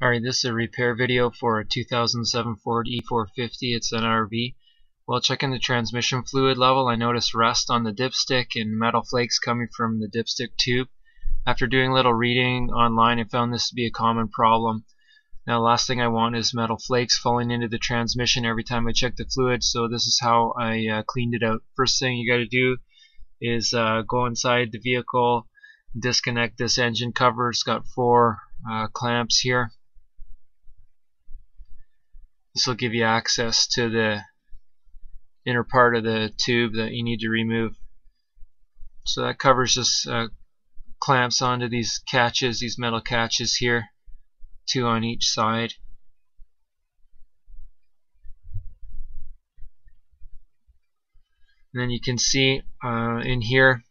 Alright, this is a repair video for a 2007 Ford E450. It's an RV. While checking the transmission fluid level, I noticed rust on the dipstick and metal flakes coming from the dipstick tube. After doing a little reading online, I found this to be a common problem. Now, the last thing I want is metal flakes falling into the transmission every time I check the fluid, so this is how I uh, cleaned it out. First thing you got to do is uh, go inside the vehicle, disconnect this engine cover. It's got four uh, clamps here this will give you access to the inner part of the tube that you need to remove. So that covers just uh, clamps onto these catches, these metal catches here, two on each side. And then you can see uh, in here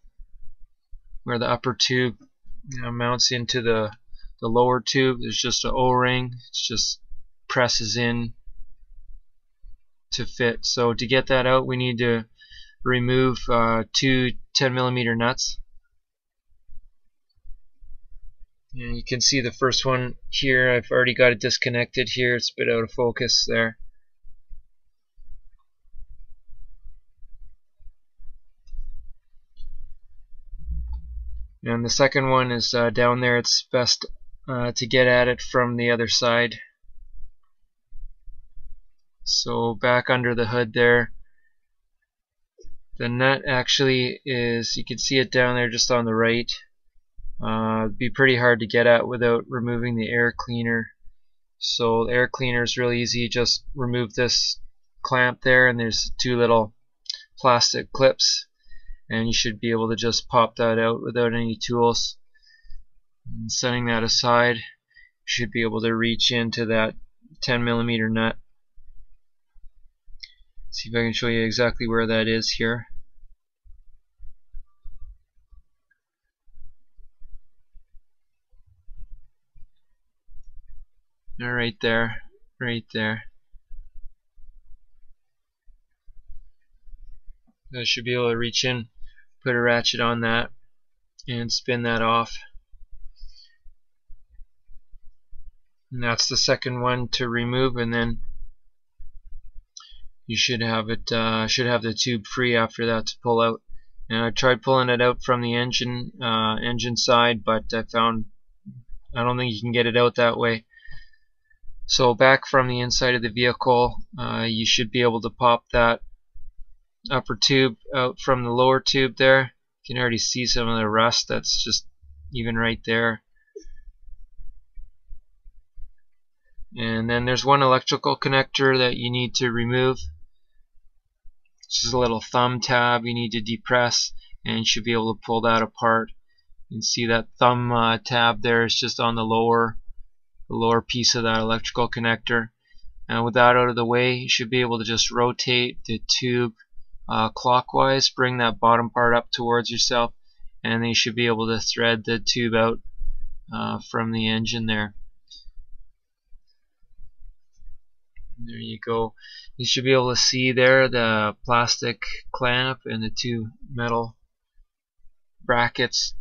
where the upper tube you know, mounts into the the lower tube. There's just an O-ring. It just presses in to fit. So to get that out, we need to remove uh, two 10 millimeter nuts. And you can see the first one here. I've already got it disconnected here. It's a bit out of focus there. And the second one is uh, down there. It's best uh, to get at it from the other side. So back under the hood there, the nut actually is, you can see it down there just on the right. Uh, it'd be pretty hard to get at without removing the air cleaner. So the air cleaner is really easy. Just remove this clamp there and there's two little plastic clips and you should be able to just pop that out without any tools. And setting that aside, you should be able to reach into that 10 millimeter nut see if I can show you exactly where that is here. right there, right there. I should be able to reach in, put a ratchet on that, and spin that off. And that's the second one to remove, and then you should have it uh, should have the tube free after that to pull out. And I tried pulling it out from the engine uh, engine side but I found I don't think you can get it out that way. So back from the inside of the vehicle uh, you should be able to pop that upper tube out from the lower tube there. You can already see some of the rust that's just even right there. And then there's one electrical connector that you need to remove this is a little thumb tab you need to depress and you should be able to pull that apart. You can see that thumb uh, tab there is just on the lower the lower piece of that electrical connector. And with that out of the way, you should be able to just rotate the tube uh, clockwise, bring that bottom part up towards yourself, and then you should be able to thread the tube out uh, from the engine there. There you go. You should be able to see there the plastic clamp and the two metal brackets.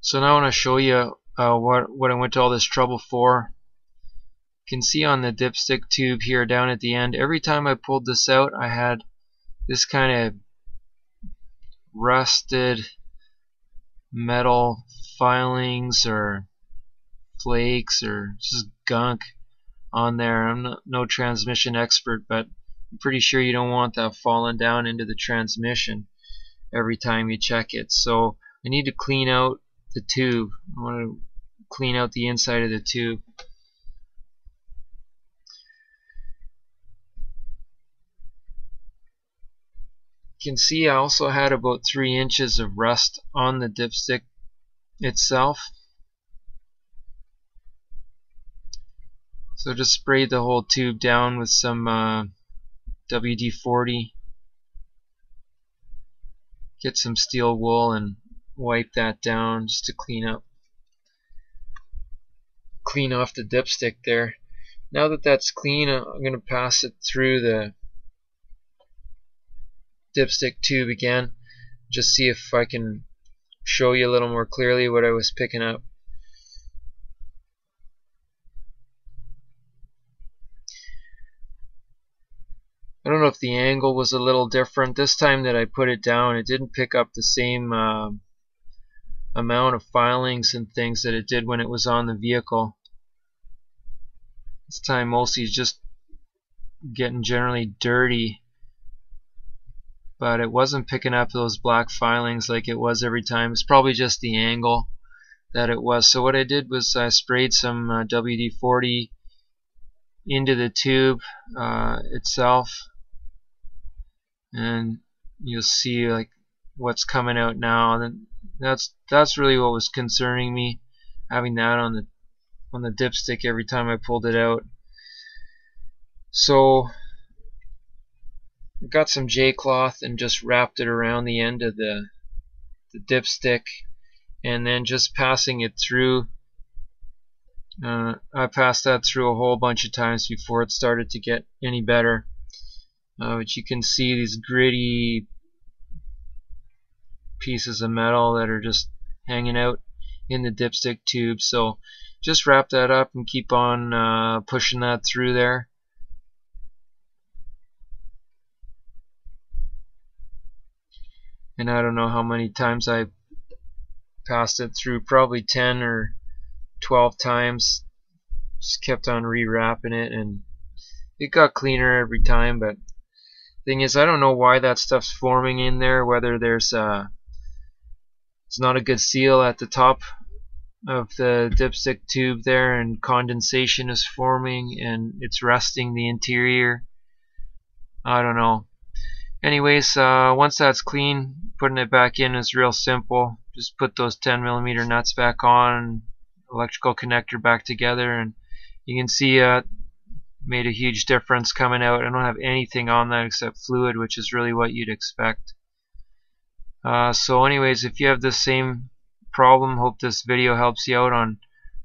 So now I want to show you uh, what, what I went to all this trouble for. You can see on the dipstick tube here down at the end, every time I pulled this out I had this kind of rusted metal filings or flakes or just gunk on there. I'm no transmission expert, but I'm pretty sure you don't want that falling down into the transmission every time you check it. So I need to clean out the tube. I want to clean out the inside of the tube. You can see I also had about 3 inches of rust on the dipstick itself. So just spray the whole tube down with some uh, WD-40. Get some steel wool and wipe that down just to clean up clean off the dipstick there. Now that that's clean, uh, I'm going to pass it through the dipstick tube again. Just see if I can show you a little more clearly what I was picking up. I don't know if the angle was a little different. This time that I put it down, it didn't pick up the same uh, amount of filings and things that it did when it was on the vehicle. This time mostly just getting generally dirty but it wasn't picking up those black filings like it was every time. It's probably just the angle that it was. So what I did was I sprayed some uh, WD-40 into the tube uh, itself and you'll see like what's coming out now and that's that's really what was concerning me having that on the on the dipstick every time I pulled it out. So I got some J cloth and just wrapped it around the end of the the dipstick and then just passing it through uh, I passed that through a whole bunch of times before it started to get any better uh, but you can see these gritty pieces of metal that are just hanging out in the dipstick tube. So just wrap that up and keep on uh, pushing that through there. And I don't know how many times I passed it through. Probably 10 or 12 times. Just kept on rewrapping it and it got cleaner every time but thing is I don't know why that stuff's forming in there whether there's uh it's not a good seal at the top of the dipstick tube there and condensation is forming and it's rusting the interior. I don't know. Anyways uh, once that's clean putting it back in is real simple. Just put those 10 millimeter nuts back on electrical connector back together and you can see uh, made a huge difference coming out. I don't have anything on that except fluid, which is really what you'd expect. Uh, so anyways, if you have the same problem, hope this video helps you out on,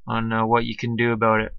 on uh, what you can do about it.